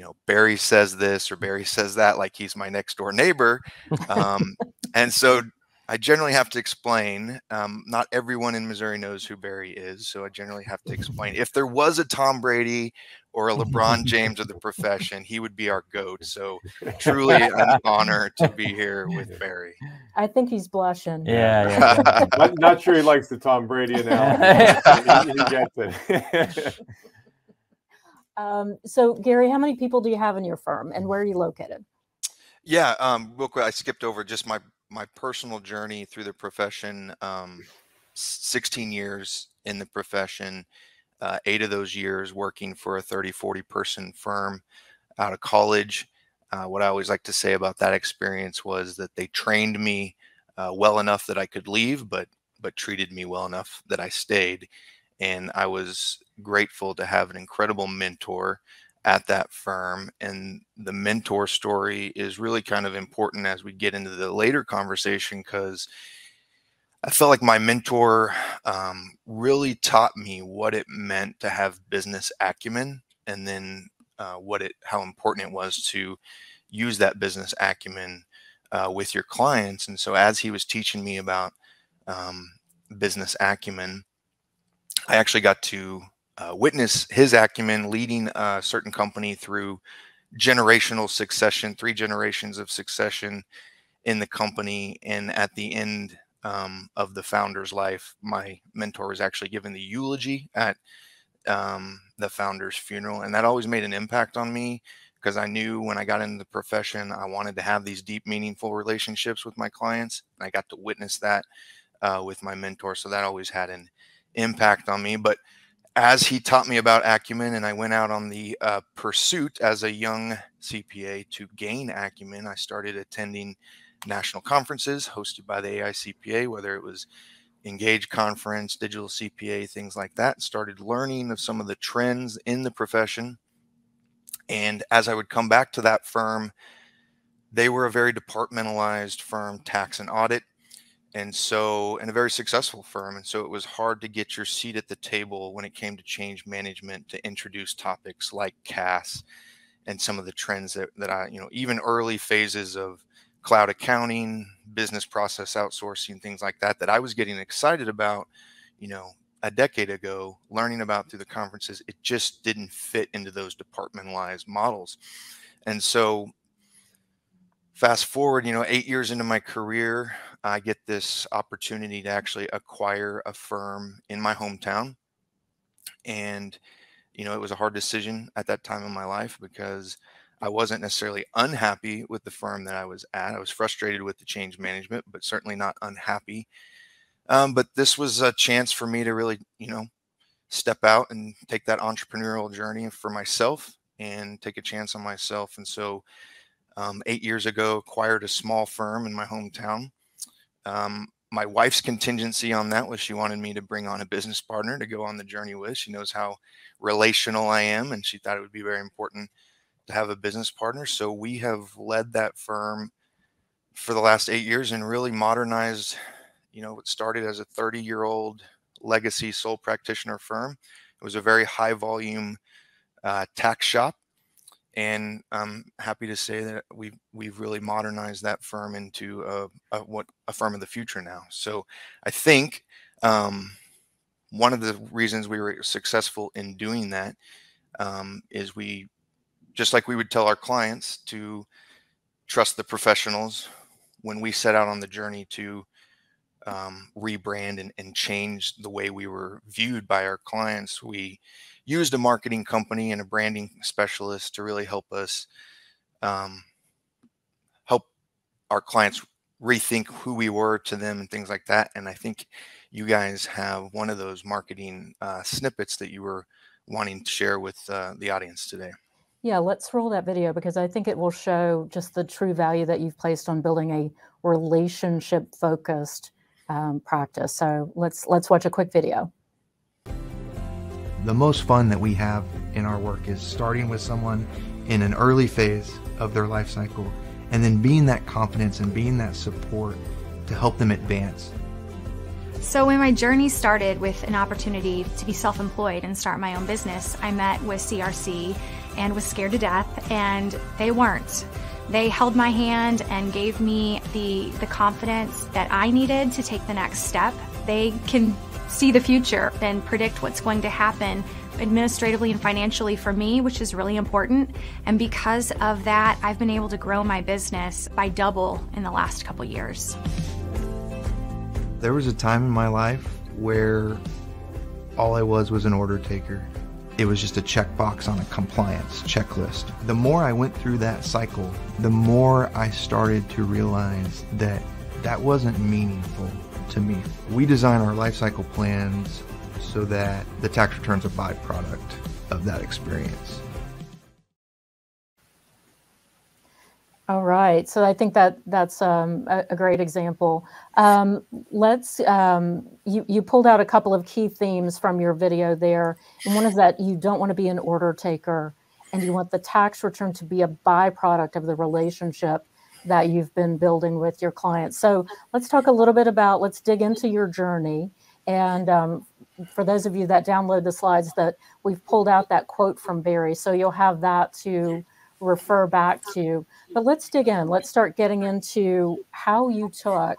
you know barry says this or barry says that like he's my next door neighbor um, and so i generally have to explain um, not everyone in missouri knows who barry is so i generally have to explain. If there was a tom brady or a lebron james of the profession he would be our goat so truly an [LAUGHS] honor to be here with barry. I think he's blushing. Yeah, yeah. not, not, sure he likes the tom brady [LAUGHS] analogy he, he gets it [LAUGHS] um, so, Gary, how many people do you have in your firm, and where are you located? Yeah, um, real quick, I skipped over just my my personal journey through the profession. Um, 16 years in the profession, uh, eight of those years working for a 30, 40 person firm out of college. Uh, what I always like to say about that experience was that they trained me uh, well enough that I could leave, but but treated me well enough that I stayed and I was grateful to have an incredible mentor at that firm. And the mentor story is really kind of important as we get into the later conversation because I felt like my mentor um, really taught me what it meant to have business acumen and then uh, what it how important it was to use that business acumen uh, with your clients. And so as he was teaching me about um, business acumen, I actually got to uh, witness his acumen leading a certain company through generational succession, three generations of succession in the company. And at the end um, of the founder's life, my mentor was actually given the eulogy at um, the founder's funeral. And that always made an impact on me because I knew when I got into the profession, I wanted to have these deep, meaningful relationships with my clients. And I got to witness that uh, with my mentor. So that always had an impact on me. But as he taught me about acumen, and I went out on the uh, pursuit as a young CPA to gain acumen, I started attending national conferences hosted by the AICPA, whether it was Engage Conference, Digital CPA, things like that. Started learning of some of the trends in the profession. And as I would come back to that firm, they were a very departmentalized firm, tax and audit and so and a very successful firm and so it was hard to get your seat at the table when it came to change management to introduce topics like cas and some of the trends that, that i you know even early phases of cloud accounting business process outsourcing things like that that i was getting excited about you know a decade ago learning about through the conferences it just didn't fit into those departmentalized models. And so fast forward you know eight years into my career I get this opportunity to actually acquire a firm in my hometown. And, you know, it was a hard decision at that time in my life because I wasn't necessarily unhappy with the firm that I was at. I was frustrated with the change management, but certainly not unhappy. Um, but this was a chance for me to really, you know, step out and take that entrepreneurial journey for myself and take a chance on myself. And so, um, eight years ago, acquired a small firm in my hometown um, my wife's contingency on that was she wanted me to bring on a business partner to go on the journey with. She knows how relational I am, and she thought it would be very important to have a business partner. So we have led that firm for the last eight years and really modernized. You know, it started as a 30 year old legacy sole practitioner firm. It was a very high volume uh, tax shop. And I'm happy to say that we've we've really modernized that firm into a, a what a firm of the future now. So I think um, one of the reasons we were successful in doing that um, is we just like we would tell our clients to trust the professionals when we set out on the journey to um, rebrand and, and change the way we were viewed by our clients. We used a marketing company and a branding specialist to really help us um, help our clients rethink who we were to them and things like that. And I think you guys have one of those marketing uh, snippets that you were wanting to share with uh, the audience today. Yeah, let's roll that video because I think it will show just the true value that you've placed on building a relationship focused um, practice. So let's let's watch a quick video. The most fun that we have in our work is starting with someone in an early phase of their life cycle and then being that confidence and being that support to help them advance. So, when my journey started with an opportunity to be self employed and start my own business, I met with CRC and was scared to death, and they weren't. They held my hand and gave me the, the confidence that I needed to take the next step. They can see the future and predict what's going to happen administratively and financially for me, which is really important. And because of that, I've been able to grow my business by double in the last couple years. There was a time in my life where all I was was an order taker. It was just a checkbox on a compliance checklist. The more I went through that cycle, the more I started to realize that that wasn't meaningful to me. We design our life cycle plans so that the tax returns a byproduct of that experience. All right, so I think that that's um, a, a, great example. Um, let's um, you you pulled out a couple of key themes from your video there, and one is that you don't want to be an order taker, and you want the tax return to be a byproduct of the relationship that you've been building with your clients. So let's talk a little bit about let's dig into your journey, and um, for those of you that download the slides, that we've pulled out that quote from Barry, so you'll have that to refer back to. But let's dig in. Let's start getting into how you took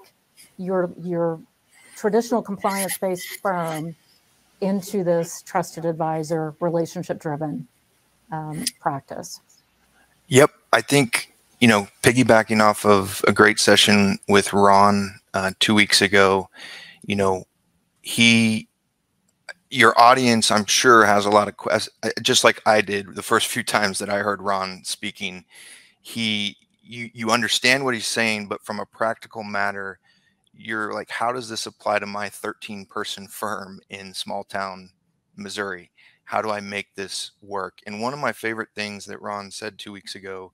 your your traditional compliance-based firm into this trusted advisor, relationship-driven um, practice. Yep, I think you know, piggybacking off of a great session with Ron uh, two weeks ago, you know, he your audience, I'm sure, has a lot of questions, uh, just like I did the first few times that I heard Ron speaking. He, you, you understand what he's saying, but from a practical matter, you're like, how does this apply to my 13 person firm in small town Missouri? How do I make this work? And one of my favorite things that Ron said two weeks ago,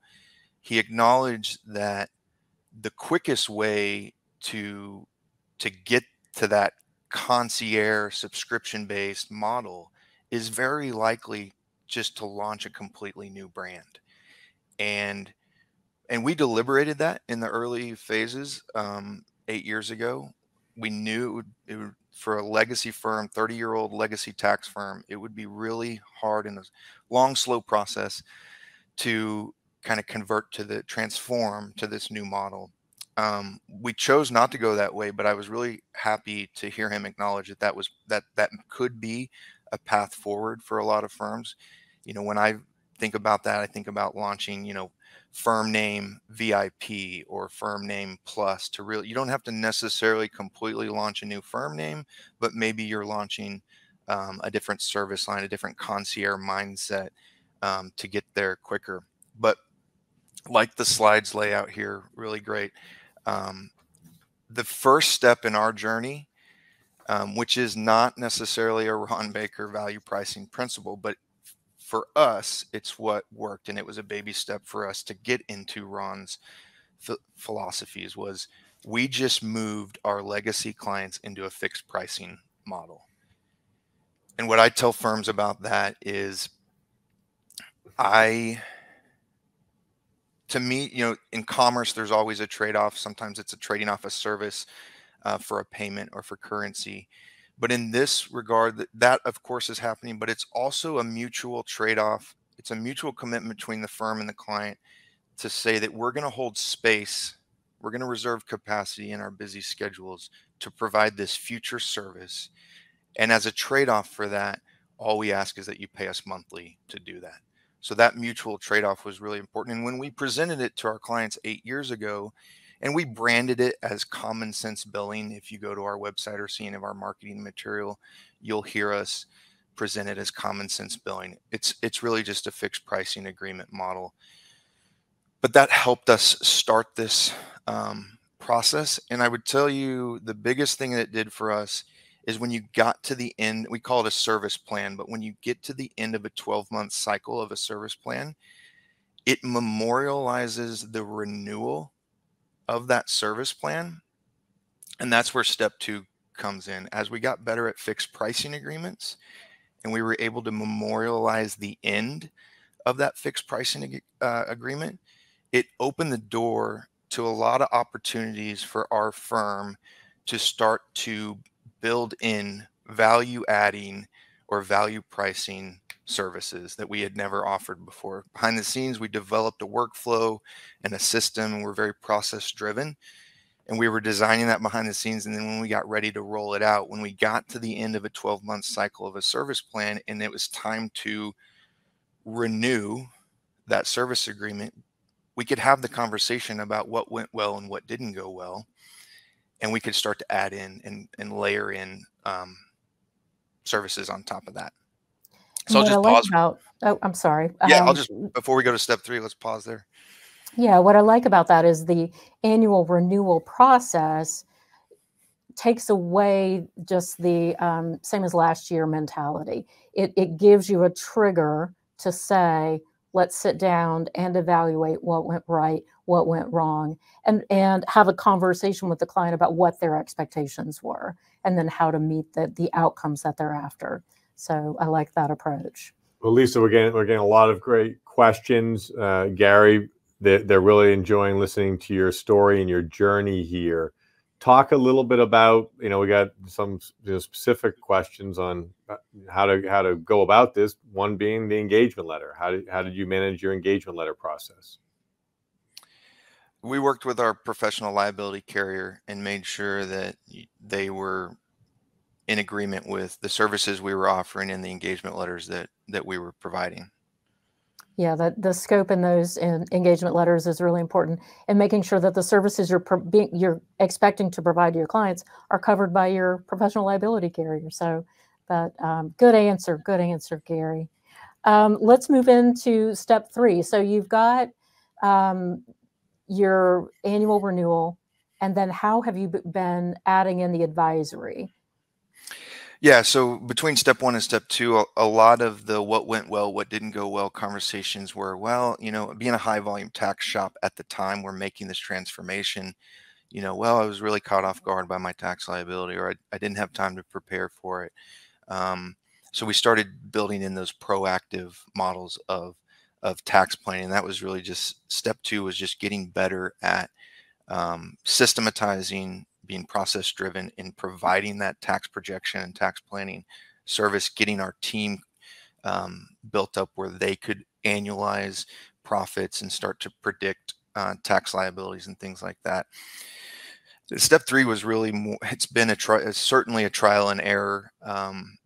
he acknowledged that the quickest way to to get to that concierge subscription based model is very likely just to launch a completely new brand. And and we deliberated that in the early phases um, eight years ago. We knew it would, it would, for a legacy firm 30 year old legacy tax firm it would be really hard in a long slow process to kind of convert to the transform to this new model um, we chose not to go that way, but I was really happy to hear him acknowledge that that was that that could be a path forward for a lot of firms. You know, when I think about that, I think about launching, you know, firm name VIP or firm name plus to really, you don't have to necessarily completely launch a new firm name, but maybe you're launching um, a different service line, a different concierge mindset um, to get there quicker. But like the slides layout here, really great um, the first step in our journey, um, which is not necessarily a Ron Baker value pricing principle, but for us, it's what worked, and it was a baby step for us to get into Ron's philosophies. Was we just moved our legacy clients into a fixed pricing model, and what I tell firms about that is, I to me, you know, in commerce, there's always a trade off. Sometimes it's a trading off a service uh, for a payment or for currency. But in this regard, that, that of course is happening, but it's also a mutual trade off it's a mutual commitment between the firm and the client to say that we're going to hold space we're going to reserve capacity in our busy schedules to provide this future service and as a trade-off for that all we ask is that you pay us monthly to do that so that mutual trade-off was really important and when we presented it to our clients eight years ago and we branded it as common sense billing if you go to our website or see any of our marketing material you'll hear us present it as common sense billing. It's it's really just a fixed pricing agreement model. But that helped us start this um, process and i would tell you the biggest thing that did for us is when you got to the end we call it a service plan but when you get to the end of a 12 month cycle of a service plan it memorializes the renewal of that service plan. And that's where step two comes in. As we got better at fixed pricing agreements and we were able to memorialize the end of that fixed pricing uh, agreement, it opened the door to a lot of opportunities for our firm to start to build in value adding or value pricing services that we had never offered before. Behind the scenes, we developed a workflow and a system, we're very process driven. And we were designing that behind the scenes. And then when we got ready to roll it out, when we got to the end of a 12 month cycle of a service plan and it was time to renew that service agreement, we could have the conversation about what went well and what didn't go well. And we could start to add in and, and layer in um, services on top of that. So I'll just pause. about, oh, I'm sorry. Yeah, I'll Um, just before we go to step three, let's pause there. Yeah, what I like about that is the annual renewal process takes away just the um, same as last year mentality. It, it gives you a trigger to say, let's sit down and evaluate what went right, what went wrong, and, and have a conversation with the client about what their expectations were, and then how to meet the, the outcomes that they're after. So I like that approach. Well, Lisa, we're getting we're getting a lot of great questions. Uh, Gary, they're, they're really enjoying listening to your story and your journey here. Talk a little bit about you know we got some you know, specific questions on uh, how to how to go about this. One being the engagement letter. How did how did you manage your engagement letter process? We worked with our professional liability carrier and made sure that they were in agreement with the services we were offering and the engagement letters that that we were providing. Yeah, that the scope in those in engagement letters is really important, and making sure that the services you're pro- being, you're expecting to provide to your clients are covered by your professional liability carrier. So, but um, good answer, good answer, Gary. Um, let's move into step three. So you've got um, your annual renewal, and then how have you been adding in the advisory? Yeah, so between step one and step two, a, lot of the what went well, what didn't go well conversations were, well, you know, being a high volume tax shop at the time, we're making this transformation. You know, well, I was really caught off guard by my tax liability, or I, I didn't have time to prepare for it. Um, so we started building in those proactive models of of tax planning. That was really just step two was just getting better at um, systematizing being process driven in providing that tax projection and tax planning service, getting our team um, built up where they could annualize profits and start to predict uh, tax liabilities and things like that. Step three was really more, it's been a tri- certainly a trial and error um,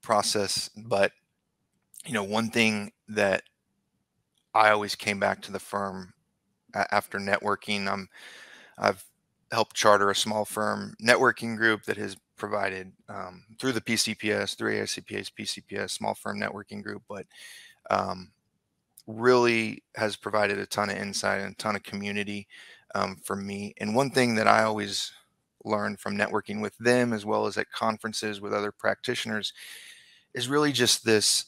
process, but you know, one thing that I always came back to the firm after networking. I'm I've helped charter a small firm networking group that has provided um, through the PCPS, through AICPA's PCPS, small firm networking group, but um, really has provided a ton of insight and a ton of community um, for me. And one thing that I always learn from networking with them, as well as at conferences with other practitioners, is really just this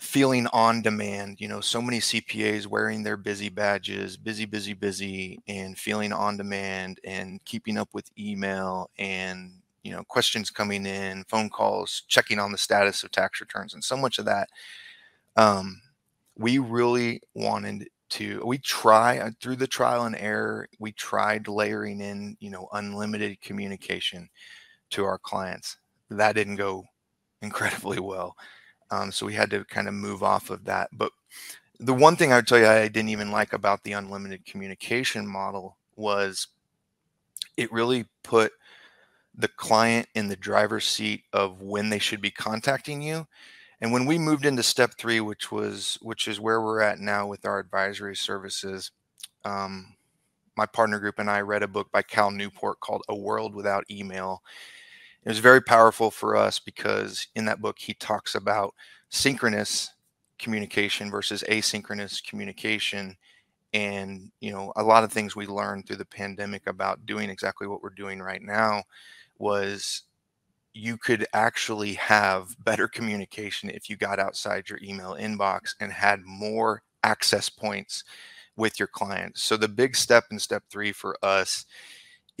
feeling on demand you know so many cpas wearing their busy badges busy busy busy and feeling on demand and keeping up with email and you know questions coming in phone calls checking on the status of tax returns and so much of that um, we really wanted to we try uh, through the trial and error we tried layering in you know unlimited communication to our clients. That didn't go incredibly well Um, so we had to kind of move off of that. But the one thing I would tell you I didn't even like about the unlimited communication model was it really put the client in the driver's seat of when they should be contacting you. And when we moved into step three, which was which is where we're at now with our advisory services, um, my partner group and I read a book by Cal Newport called A World Without Email. It was very powerful for us because in that book he talks about synchronous communication versus asynchronous communication. And you know a lot of things we learned through the pandemic about doing exactly what we're doing right now was you could actually have better communication if you got outside your email inbox and had more access points with your clients. So the big step in step three for us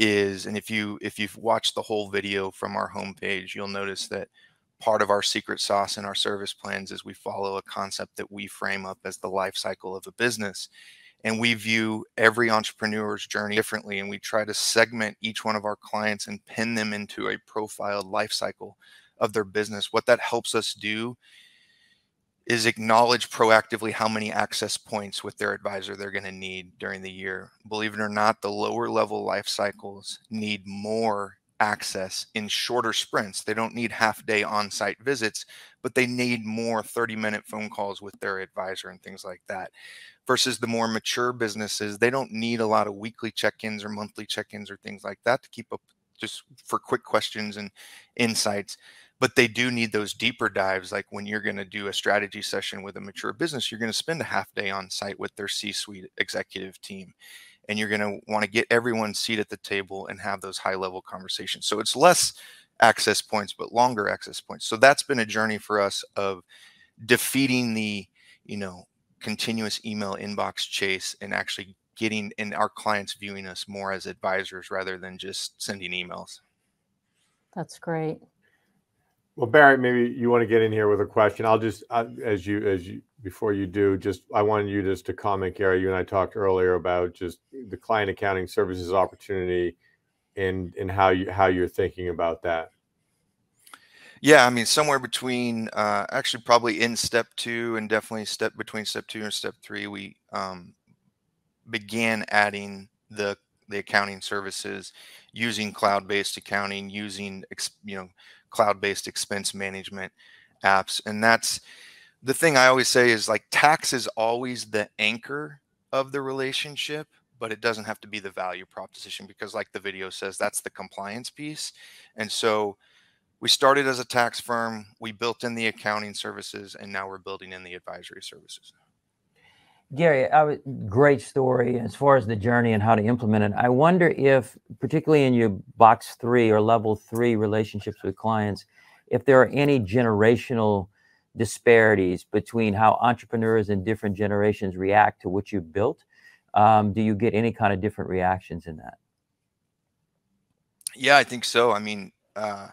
is and if you if you've watched the whole video from our homepage you'll notice that part of our secret sauce in our service plans is we follow a concept that we frame up as the life cycle of a business and we view every entrepreneur's journey differently and we try to segment each one of our clients and pin them into a profiled life cycle of their business. What that helps us do is acknowledge proactively how many access points with their advisor they're going to need during the year. Believe it or not, the lower level life cycles need more access in shorter sprints. They don't need half day on site visits, but they need more 30 minute phone calls with their advisor and things like that. Versus the more mature businesses, they don't need a lot of weekly check ins or monthly check ins or things like that to keep up just for quick questions and insights but they do need those deeper dives like when you're going to do a strategy session with a mature business you're going to spend a half day on site with their c-suite executive team and you're going to want to get everyone seat at the table and have those high level conversations. So it's less access points but longer access points. So that's been a journey for us of defeating the you know continuous email inbox chase and actually getting and our clients viewing us more as advisors rather than just sending emails. That's great well, Barrett, maybe you want to get in here with a question. I'll just, uh, as you, as you, before you do, just I wanted you just to comment, Gary. You and I talked earlier about just the client accounting services opportunity, and and how you how you're thinking about that. Yeah, I mean, somewhere between, uh, actually, probably in step two and definitely step between step two and step three, we um, began adding the the accounting services using cloud-based accounting, using you know cloud-based expense management apps and that's the thing i always say is like tax is always the anchor of the relationship but it doesn't have to be the value proposition because like the video says that's the compliance piece. And so we started as a tax firm we built in the accounting services and now we're building in the advisory services Gary, I great story as far as the journey and how to implement it. I wonder if, particularly in your box three or level three relationships with clients, if there are any generational disparities between how entrepreneurs in different generations react to what you've built. Um, do you get any kind of different reactions in that? Yeah, I think so. I mean, uh,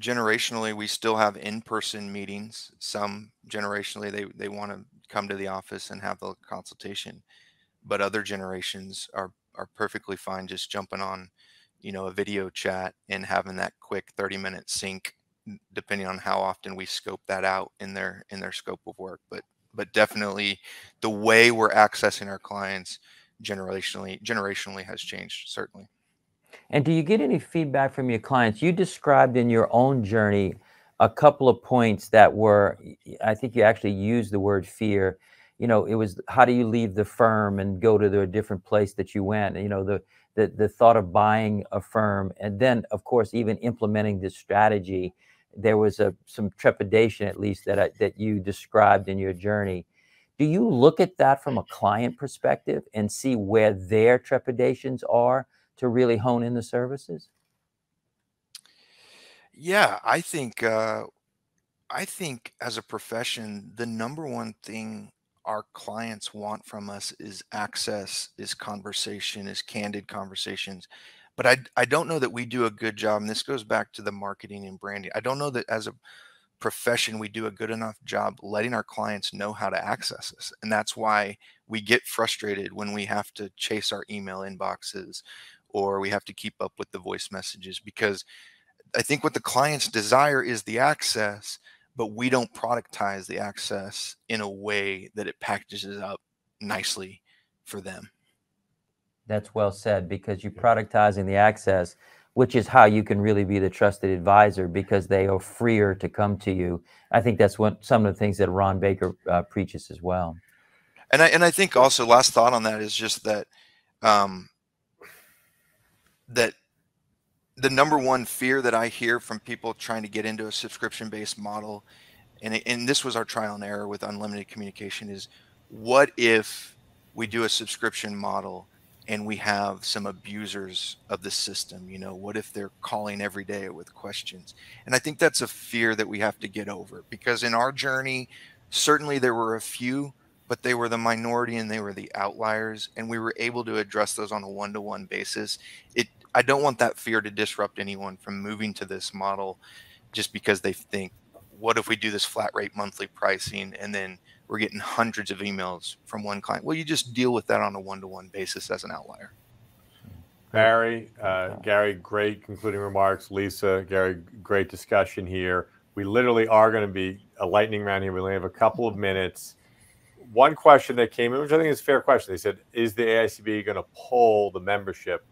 generationally, we still have in-person meetings. Some generationally, they they want to come to the office and have the consultation. But other generations are are perfectly fine just jumping on, you know, a video chat and having that quick 30 minute sync depending on how often we scope that out in their in their scope of work. But but definitely the way we're accessing our clients generationally generationally has changed certainly. And do you get any feedback from your clients? You described in your own journey a couple of points that were, I think you actually used the word fear. You know, it was how do you leave the firm and go to the different place that you went? You know, the the the thought of buying a firm, and then of course even implementing this strategy. There was a some trepidation, at least that I, that you described in your journey. Do you look at that from a client perspective and see where their trepidations are to really hone in the services? Yeah, I think uh, I think as a profession, the number one thing our clients want from us is access, is conversation, is candid conversations. But I I don't know that we do a good job, and this goes back to the marketing and branding. I don't know that as a profession we do a good enough job letting our clients know how to access us. And that's why we get frustrated when we have to chase our email inboxes or we have to keep up with the voice messages because I think what the clients desire is the access, but we don't productize the access in a way that it packages up nicely for them. That's well said because you're productizing the access, which is how you can really be the trusted advisor because they are freer to come to you. I think that's what some of the things that Ron Baker uh, preaches as well. And I and I think also last thought on that is just that um, that the number one fear that I hear from people trying to get into a subscription based model, and and this was our trial and error with unlimited communication is what if we do a subscription model and we have some abusers of the system? You know what if they're calling every day with questions? And i think that's a fear that we have to get over because in our journey certainly there were a few but they were the minority and they were the outliers and we were able to address those on a one-to-one basis. It i don't want that fear to disrupt anyone from moving to this model just because they think what if we do this flat rate monthly pricing and then we're getting hundreds of emails from one client. Well, you just deal with that on a one to one basis as an outlier. Barry, uh, Gary, great concluding remarks. Lisa, Gary, great discussion here. We literally are going to be a lightning round here. We only have a couple of minutes. One question that came in, which I think is a fair question, they said, is the AICPA going to pull the membership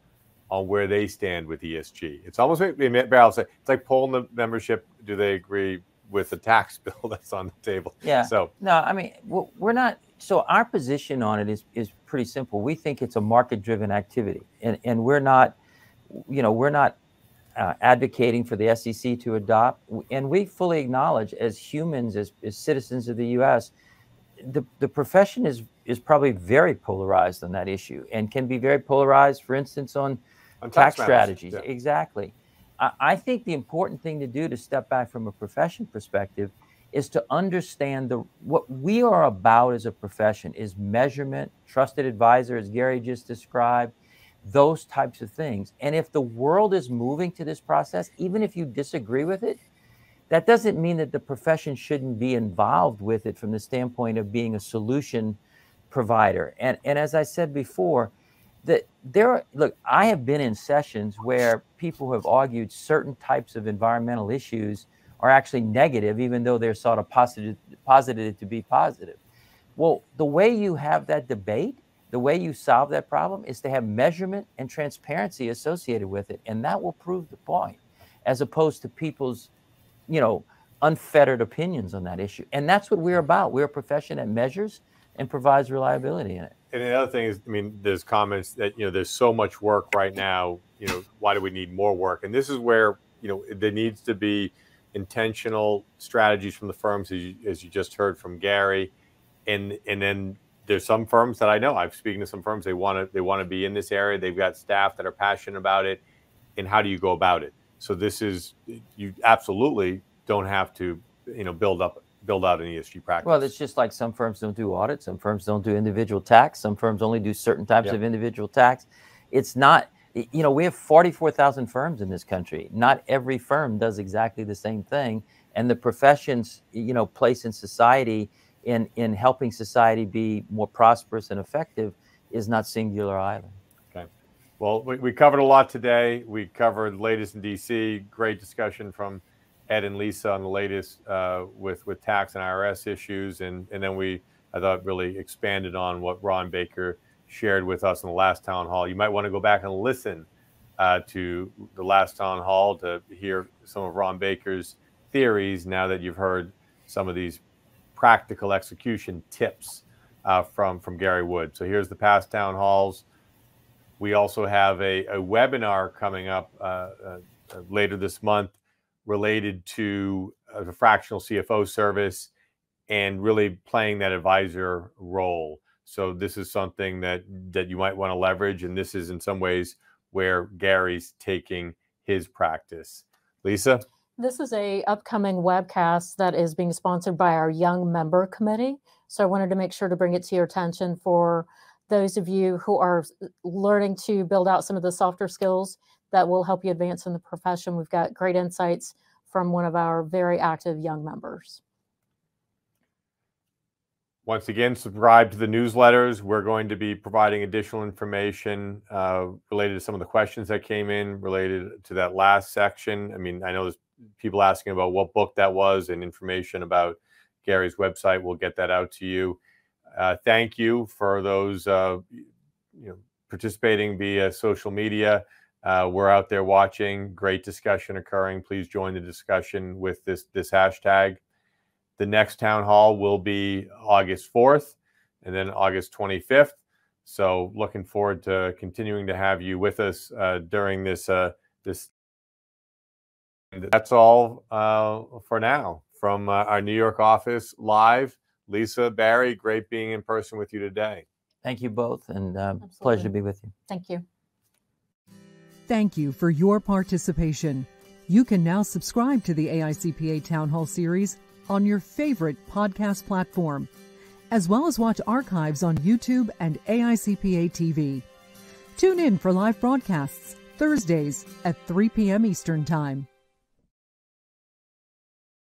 on where they stand with ESG? It's almost, Barry, say, it's like pulling the membership. Do they agree with the tax [LAUGHS] bill that's on the table. Yeah. So no, I mean we're not. So our position on it is is pretty simple. We think it's a market driven activity, and and we're not, you know, we're not uh, advocating for the SEC to adopt, and we fully acknowledge as humans, as, as citizens of the U.S., the the profession is is probably very polarized on that issue, and can be very polarized, for instance, on, on tax, tax strategies. Yeah. Exactly. I think the important thing to do to step back from a profession perspective is to understand the what we are about as a profession is measurement, trusted advisor, as Gary just described, those types of things. And if the world is moving to this process, even if you disagree with it, that doesn't mean that the profession shouldn't be involved with it from the standpoint of being a solution provider. And and as I said before, that there are, look i have been in sessions where people have argued certain types of environmental issues are actually negative even though they're sort of positive posited to be positive. Well the way you have that debate the way you solve that problem is to have measurement and transparency associated with it and that will prove the point as opposed to people's you know unfettered opinions on that issue. And that's what we're about. We're a profession that measures and provides reliability in it and the other thing is, I mean, there's comments that you know there's so much work right now. You know, why do we need more work? And this is where you know there needs to be intentional strategies from the firms, as you, as you just heard from Gary, and and then there's some firms that I know. I've speaking to some firms. They want to they want to be in this area. They've got staff that are passionate about it. And how do you go about it? So this is you absolutely don't have to you know build up build out an ESG practice? Well, it's just like some firms don't do audits, some firms don't do individual tax, some firms only do certain types yep. of individual tax. It's not, you know, we have 44,000 firms in this country. Not every firm does exactly the same thing. And the profession's, you know, place in society in, in helping society be more prosperous and effective is not singular either. Okay. Well, we, we covered a lot today. We covered latest in DC. Great discussion from Ed and Lisa on the latest uh, with with tax and IRS issues, and and then we I thought really expanded on what Ron Baker shared with us in the last town hall. You might want to go back and listen uh, to the last town hall to hear some of Ron Baker's theories. Now that you've heard some of these practical execution tips uh, from from Gary Wood. So here's the past town halls. We also have a, a webinar coming up uh, uh, later this month related to uh, the fractional CFO service and really playing that advisor role. So this is something that that you might want to leverage, and this is in some ways where Gary's taking his practice. Lisa, this is a upcoming webcast that is being sponsored by our Young Member Committee. So I wanted to make sure to bring it to your attention for those of you who are learning to build out some of the softer skills that will help you advance in the profession. We've got great insights from one of our very active young members. Once again, subscribe to the newsletters. We're going to be providing additional information uh, related to some of the questions that came in related to that last section. I mean, I know there's people asking about what book that was and information about Gary's website. We'll get that out to you. Uh, thank you for those uh, you know, participating via social media. Uh, we're out there watching. Great discussion occurring. Please join the discussion with this this hashtag. The next town hall will be August 4th and then August 25th. So looking forward to continuing to have you with us uh, during this uh, this. That's all uh, for now from uh, our New York office live. Lisa, Barry, great being in person with you today. Thank you both, and uh, pleasure to be with you. Thank you. Thank you for your participation. You can now subscribe to the AICPA Town Hall series on your favorite podcast platform, as well as watch archives on YouTube and AICPA TV. Tune in for live broadcasts Thursdays at 3 p.m. Eastern Time.